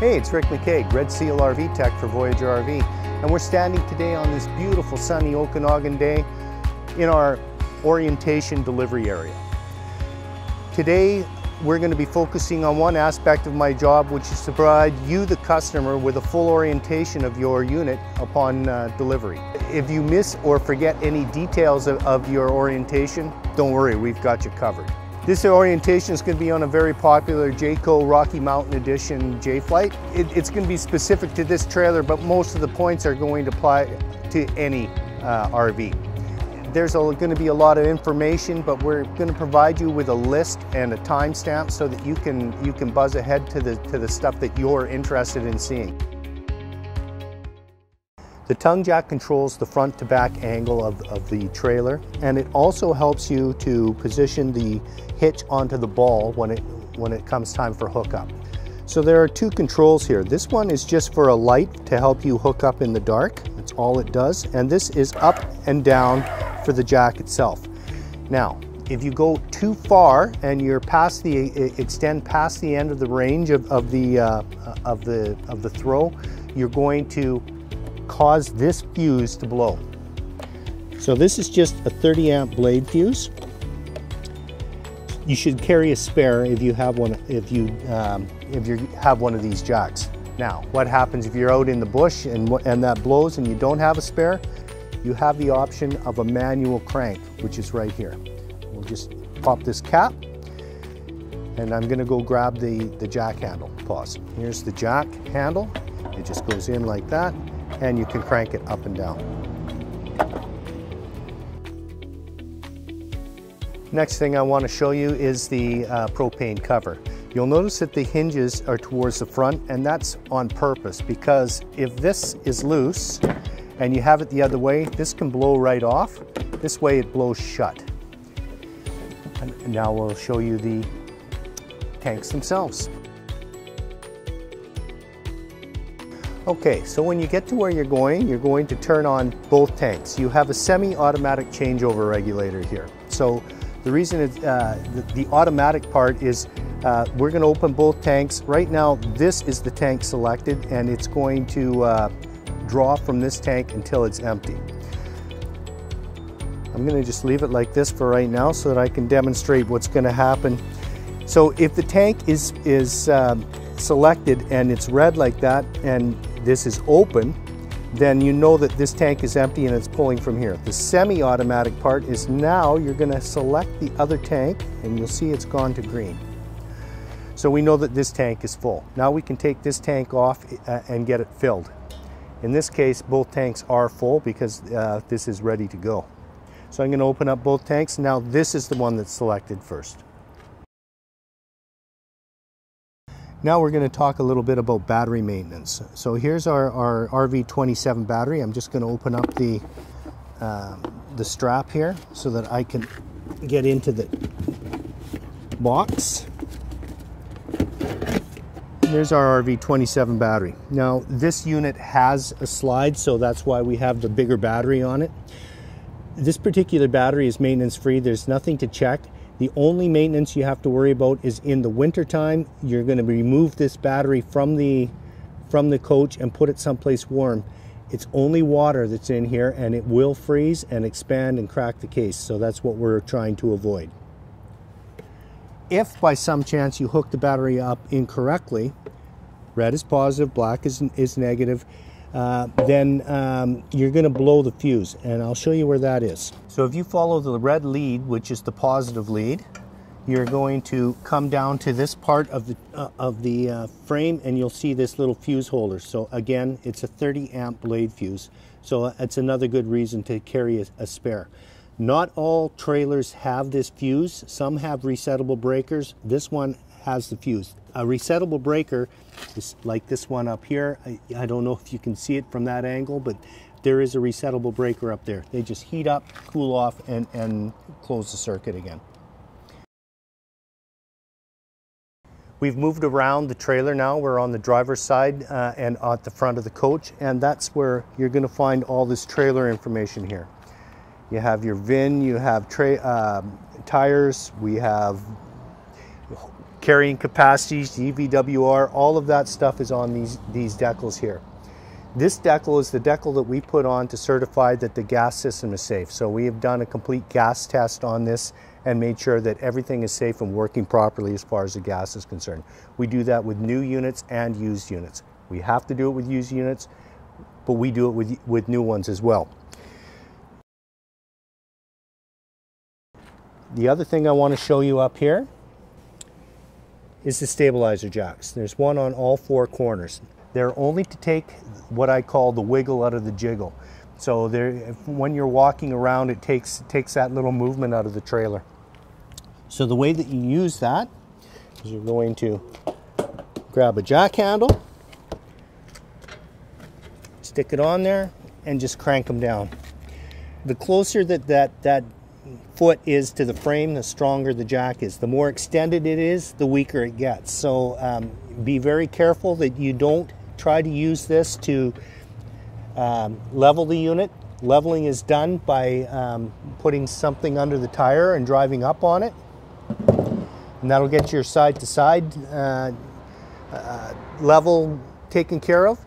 Hey, it's Rick McKague, Red Seal RV Tech for Voyager RV. And we're standing today on this beautiful sunny Okanagan day in our orientation delivery area. Today, we're going to be focusing on one aspect of my job, which is to provide you, the customer, with a full orientation of your unit upon uh, delivery. If you miss or forget any details of, of your orientation, don't worry, we've got you covered. This orientation is going to be on a very popular Jayco Rocky Mountain Edition Jay Flight. It, it's going to be specific to this trailer, but most of the points are going to apply to any uh, RV. There's going to be a lot of information, but we're going to provide you with a list and a timestamp so that you can you can buzz ahead to the to the stuff that you're interested in seeing. The tongue jack controls the front to back angle of, of the trailer and it also helps you to position the hitch onto the ball when it, when it comes time for hookup. So there are two controls here. This one is just for a light to help you hook up in the dark. That's all it does. And this is up and down for the jack itself. Now, if you go too far and you're past the extend past the end of the range of, of the uh, of the of the throw, you're going to cause this fuse to blow. So this is just a 30 amp blade fuse. You should carry a spare if you have one if you um, if you have one of these jacks. Now, what happens if you're out in the bush and and that blows and you don't have a spare? You have the option of a manual crank, which is right here. We'll just pop this cap and I'm gonna go grab the, the jack handle. Pause. Here's the jack handle. It just goes in like that and you can crank it up and down. Next thing I want to show you is the uh, propane cover. You'll notice that the hinges are towards the front and that's on purpose because if this is loose and you have it the other way, this can blow right off. This way it blows shut. And now we'll show you the tanks themselves. Okay, so when you get to where you're going, you're going to turn on both tanks. You have a semi-automatic changeover regulator here. So the reason it's, uh, the, the, automatic part is uh, we're going to open both tanks. Right now, this is the tank selected and it's going to uh, draw from this tank until it's empty. I'm going to just leave it like this for right now so that I can demonstrate what's going to happen. So if the tank is, is um, selected and it's red like that and this is open, then you know that this tank is empty and it's pulling from here. The semi-automatic part is now you're gonna select the other tank and you'll see it's gone to green. So we know that this tank is full. Now we can take this tank off uh, and get it filled. In this case, both tanks are full because uh, this is ready to go. So I'm gonna open up both tanks. Now this is the one that's selected first. Now we're going to talk a little bit about battery maintenance. So here's our, our RV27 battery. I'm just going to open up the, uh, the strap here so that I can get into the box. There's our RV27 battery. Now this unit has a slide so that's why we have the bigger battery on it. This particular battery is maintenance free. There's nothing to check. The only maintenance you have to worry about is in the winter time. You're going to remove this battery from the from the coach and put it someplace warm. It's only water that's in here and it will freeze and expand and crack the case. So that's what we're trying to avoid. If by some chance you hook the battery up incorrectly, red is positive, black is, is negative, uh, then um, you're going to blow the fuse and I'll show you where that is. So if you follow the red lead, which is the positive lead, you're going to come down to this part of the, uh, of the uh, frame and you'll see this little fuse holder. So again, it's a 30 amp blade fuse. So it's another good reason to carry a, a spare. Not all trailers have this fuse. Some have resettable breakers. This one has the fuse. A resettable breaker is like this one up here. I, I don't know if you can see it from that angle, but there is a resettable breaker up there. They just heat up, cool off, and, and close the circuit again. We've moved around the trailer now. We're on the driver's side uh, and at the front of the coach, and that's where you're going to find all this trailer information here. You have your VIN, you have uh, tires, we have carrying capacities, GVWR, all of that stuff is on these, these decals here. This decal is the decal that we put on to certify that the gas system is safe. So we have done a complete gas test on this and made sure that everything is safe and working properly as far as the gas is concerned. We do that with new units and used units. We have to do it with used units, but we do it with, with new ones as well. The other thing I want to show you up here is the stabilizer jacks. There's one on all four corners. They're only to take what I call the wiggle out of the jiggle. So when you're walking around, it takes, takes that little movement out of the trailer. So the way that you use that is you're going to grab a jack handle, stick it on there, and just crank them down. The closer that that, that foot is to the frame, the stronger the jack is. The more extended it is, the weaker it gets. So um, be very careful that you don't try to use this to um, level the unit. Leveling is done by um, putting something under the tire and driving up on it. And that'll get your side to side uh, uh, level taken care of.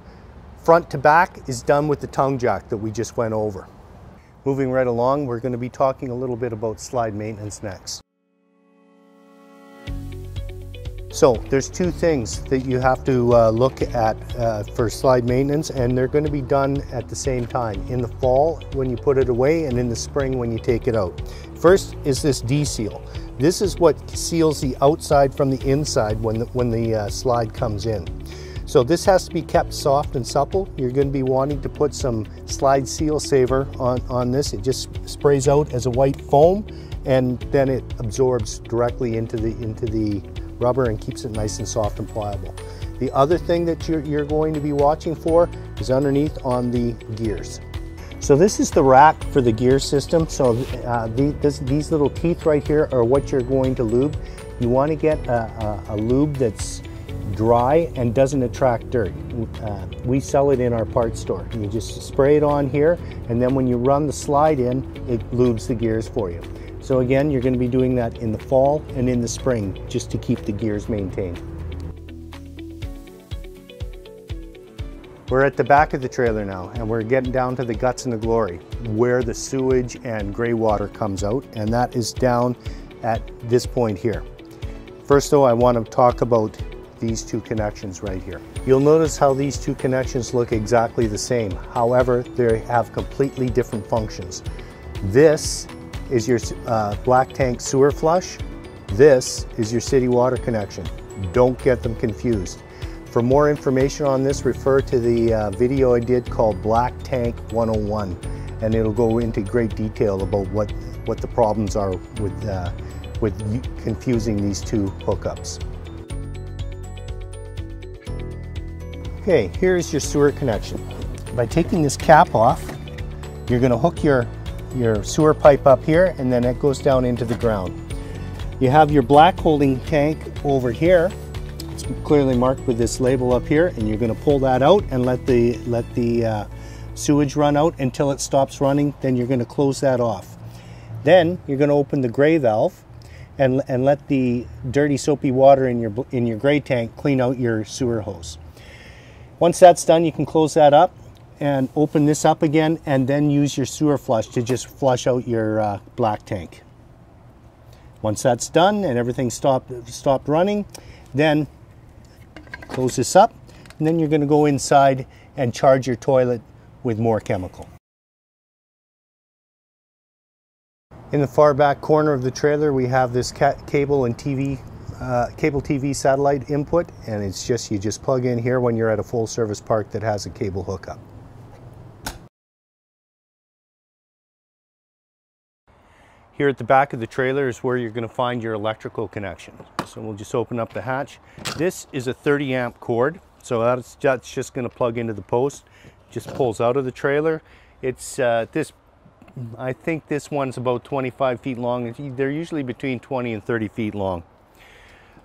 Front to back is done with the tongue jack that we just went over. Moving right along, we're going to be talking a little bit about slide maintenance next. So there's two things that you have to uh, look at uh, for slide maintenance and they're going to be done at the same time in the fall when you put it away and in the spring when you take it out. First is this D-seal. This is what seals the outside from the inside when the, when the uh, slide comes in. So this has to be kept soft and supple. You're going to be wanting to put some slide seal saver on, on this. It just sprays out as a white foam and then it absorbs directly into the, into the rubber and keeps it nice and soft and pliable. The other thing that you're, you're going to be watching for is underneath on the gears. So this is the rack for the gear system. So uh, the, this, these little teeth right here are what you're going to lube. You want to get a, a, a lube that's dry and doesn't attract dirt. Uh, we sell it in our parts store. You just spray it on here and then when you run the slide in, it lubes the gears for you. So again, you're going to be doing that in the fall and in the spring just to keep the gears maintained. We're at the back of the trailer now and we're getting down to the guts and the glory where the sewage and gray water comes out and that is down at this point here. First though, I want to talk about these two connections right here. You'll notice how these two connections look exactly the same. However, they have completely different functions. This is your uh, black tank sewer flush. This is your city water connection. Don't get them confused. For more information on this, refer to the uh, video I did called Black Tank 101, and it'll go into great detail about what, what the problems are with, uh, with confusing these two hookups. Okay, here's your sewer connection. By taking this cap off, you're going to hook your, your sewer pipe up here and then it goes down into the ground. You have your black holding tank over here. It's clearly marked with this label up here and you're going to pull that out and let the, let the uh, sewage run out until it stops running. Then you're going to close that off. Then you're going to open the gray valve and, and let the dirty soapy water in your, in your gray tank clean out your sewer hose. Once that's done, you can close that up and open this up again and then use your sewer flush to just flush out your uh, black tank. Once that's done and everything stopped, stopped running, then close this up and then you're going to go inside and charge your toilet with more chemical. In the far back corner of the trailer we have this cable and TV uh, cable TV satellite input and it's just you just plug in here when you're at a full service park that has a cable hookup. Here at the back of the trailer is where you're going to find your electrical connection. So we'll just open up the hatch. This is a 30 amp cord, so that's, that's just going to plug into the post. Just pulls out of the trailer. It's uh, this. I think this one's about 25 feet long. They're usually between 20 and 30 feet long.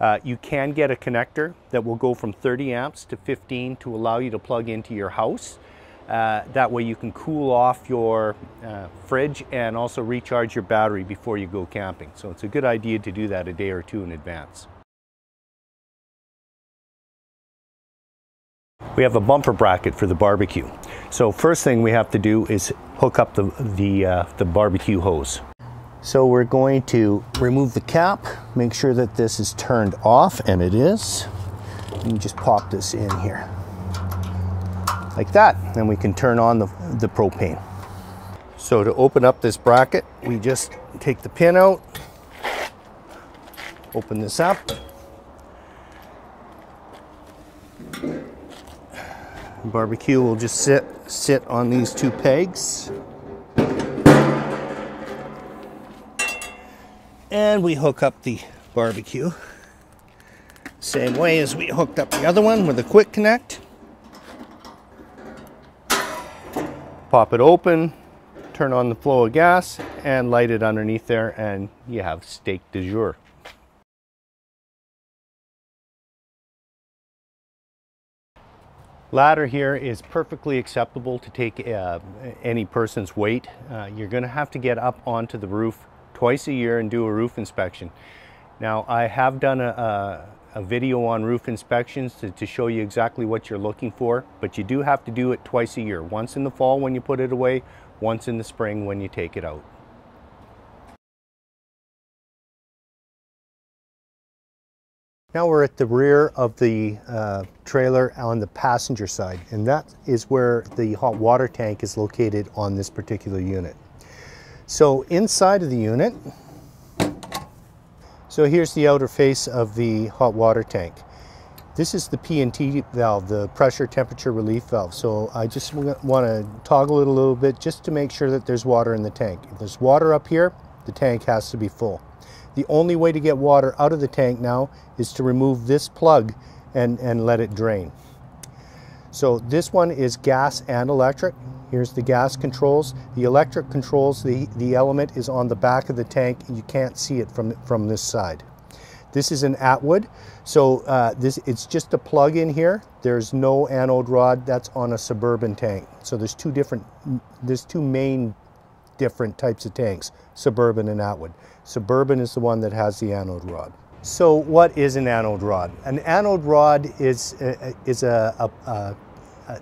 Uh, you can get a connector that will go from 30 amps to 15 to allow you to plug into your house. Uh, that way you can cool off your uh, fridge and also recharge your battery before you go camping. So it's a good idea to do that a day or two in advance. We have a bumper bracket for the barbecue. So first thing we have to do is hook up the, the, uh, the barbecue hose. So we're going to remove the cap, make sure that this is turned off, and it is. And just pop this in here. Like that. Then we can turn on the, the propane. So to open up this bracket, we just take the pin out, open this up. Barbecue will just sit sit on these two pegs. And we hook up the barbecue. Same way as we hooked up the other one with a quick connect. Pop it open, turn on the flow of gas, and light it underneath there, and you have steak du jour. Ladder here is perfectly acceptable to take uh, any person's weight. Uh, you're going to have to get up onto the roof twice a year and do a roof inspection. Now I have done a, a, a video on roof inspections to, to, show you exactly what you're looking for, but you do have to do it twice a year. Once in the fall when you put it away, once in the spring when you take it out. Now we're at the rear of the uh, trailer on the passenger side, and that is where the hot water tank is located on this particular unit. So inside of the unit, so here's the outer face of the hot water tank. This is the P&T valve, the pressure temperature relief valve. So I just want to toggle it a little bit just to make sure that there's water in the tank. If there's water up here, the tank has to be full. The only way to get water out of the tank now is to remove this plug and, and let it drain. So this one is gas and electric. Here's the gas controls. The electric controls, the, the element is on the back of the tank. You can't see it from, from this side. This is an Atwood, so uh, this it's just a plug in here. There's no anode rod. That's on a Suburban tank. So there's two different, there's two main different types of tanks, Suburban and Atwood. Suburban is the one that has the anode rod. So what is an anode rod? An anode rod is, uh, is a, a, a,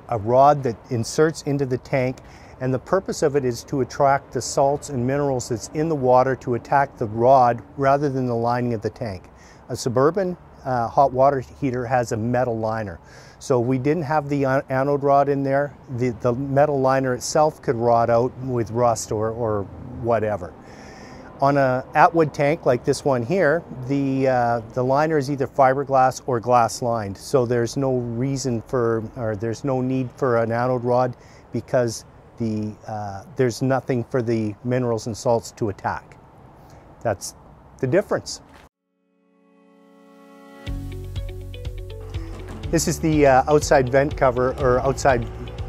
a rod that inserts into the tank and the purpose of it is to attract the salts and minerals that's in the water to attack the rod rather than the lining of the tank. A Suburban uh, hot water heater has a metal liner. So we didn't have the anode rod in there. The, the metal liner itself could rot out with rust or, or whatever. On a Atwood tank like this one here, the, uh, the liner is either fiberglass or glass lined. So there's no reason for, or there's no need for an anode rod because the, uh, there's nothing for the minerals and salts to attack. That's the difference. This is the uh, outside vent cover or outside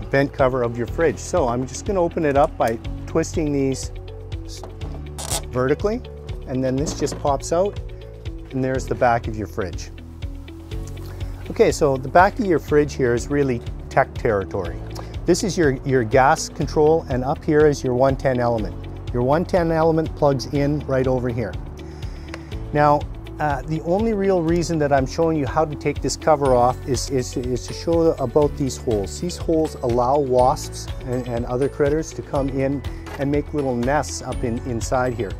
vent cover of your fridge. So I'm just gonna open it up by twisting these vertically and then this just pops out and there's the back of your fridge. Okay, so the back of your fridge here is really tech territory. This is your, your gas control and up here is your 110 element. Your 110 element plugs in right over here. Now, uh, the only real reason that I'm showing you how to take this cover off is, is, is to show about these holes. These holes allow wasps and, and, other critters to come in and make little nests up in, inside here.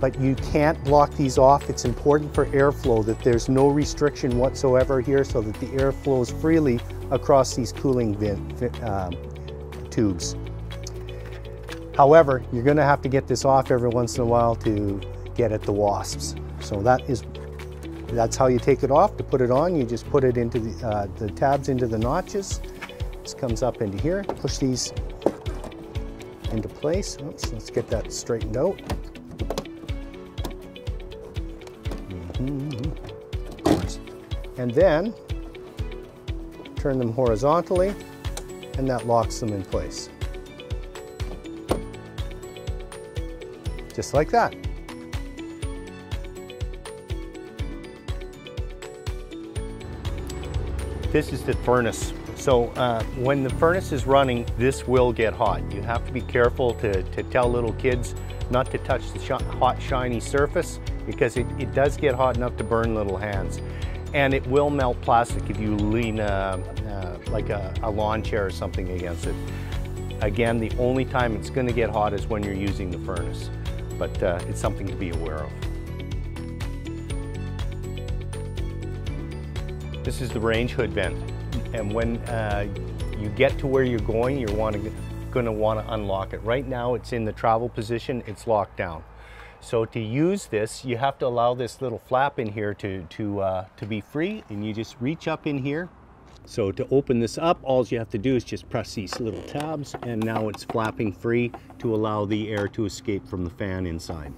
But you can't block these off. It's important for airflow that there's no restriction whatsoever here so that the air flows freely across these cooling uh, tubes. However, you're gonna have to get this off every once in a while to get at the wasps. So that is that's how you take it off. To put it on, you just put it into the, uh, the tabs into the notches. This comes up into here. Push these into place. Oops, let's get that straightened out. Mm -hmm. And then turn them horizontally and that locks them in place. Just like that. This is the furnace. So uh, when the furnace is running, this will get hot. You have to be careful to, to tell little kids not to touch the sh hot, shiny surface because it, it does get hot enough to burn little hands. and it will melt plastic if you lean uh, uh, like a, a lawn chair or something against it. Again, the only time it's going to get hot is when you're using the furnace, but uh, it's something to be aware of. This is the range hood vent, and when uh, you get to where you're going, you're going to want to unlock it. Right now, it's in the travel position, it's locked down. So to use this, you have to allow this little flap in here to, to, uh, to be free, and you just reach up in here. So to open this up, all you have to do is just press these little tabs, and now it's flapping free to allow the air to escape from the fan inside.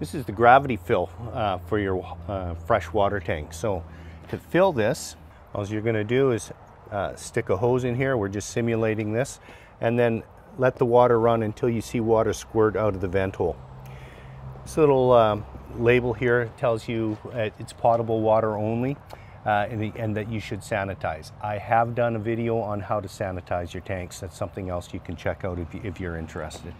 This is the gravity fill uh, for your uh, fresh water tank. So to fill this, all you're gonna do is uh, stick a hose in here. We're just simulating this. And then let the water run until you see water squirt out of the vent hole. This little um, label here tells you uh, it's potable water only. Uh, and, the, and, that you should sanitize. I have done a video on how to sanitize your tanks. That's something else you can check out if, you, if you're interested.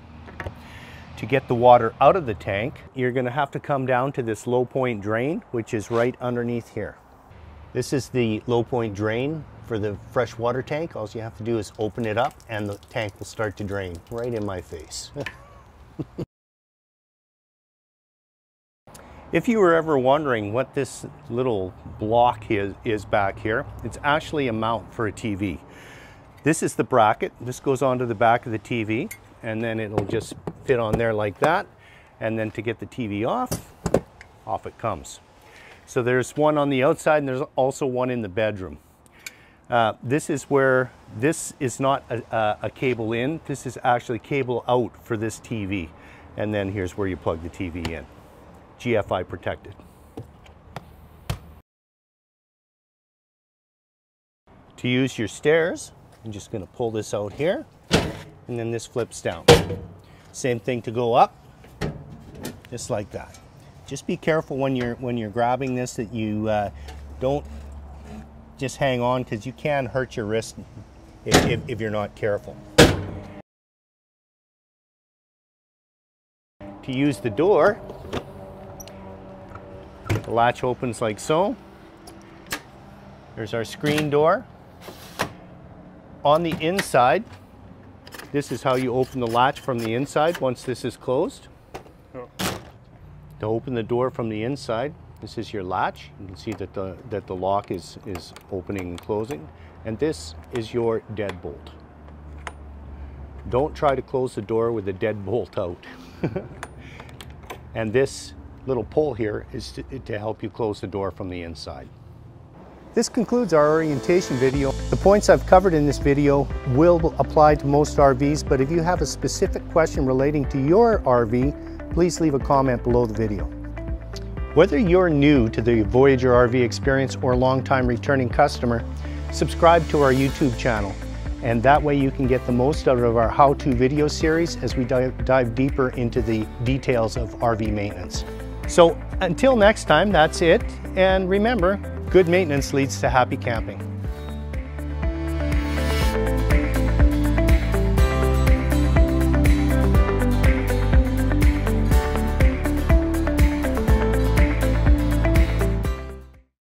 To get the water out of the tank, you're gonna have to come down to this low point drain, which is right underneath here. This is the low point drain for the fresh water tank. All you have to do is open it up and the tank will start to drain right in my face. if you were ever wondering what this little block is, is back here, it's actually a mount for a TV. This is the bracket. This goes onto the back of the TV and then it'll just fit on there like that. And then to get the TV off, off it comes. So there's one on the outside and there's also one in the bedroom. Uh, this is where, this is not a, a, cable in, this is actually cable out for this TV. And then here's where you plug the TV in. GFI protected. To use your stairs, I'm just gonna pull this out here and then this flips down. Same thing to go up, just like that. Just be careful when you're when you're grabbing this that you uh, don't just hang on because you can hurt your wrist if, if, if you're not careful. To use the door, the latch opens like so. There's our screen door. On the inside, this is how you open the latch from the inside once this is closed. To open the door from the inside, this is your latch. You can see that the, that the lock is, is opening and closing. And this is your deadbolt. Don't try to close the door with the deadbolt out. and this little pull here is to, to help you close the door from the inside. This concludes our orientation video. The points I've covered in this video will apply to most RVs, but if you have a specific question relating to your RV, please leave a comment below the video. Whether you're new to the Voyager RV experience or a long-time returning customer, subscribe to our YouTube channel. And that way you can get the most out of our how-to video series as we dive, dive deeper into the details of RV maintenance. So until next time, that's it. And remember, Good maintenance leads to happy camping.